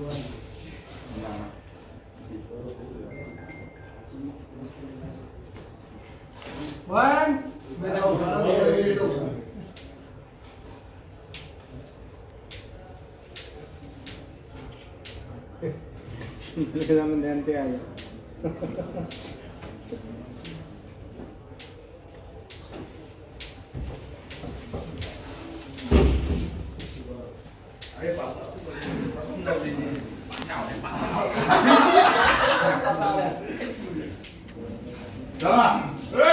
One. Kita aja. 走啊，喂。